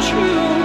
true.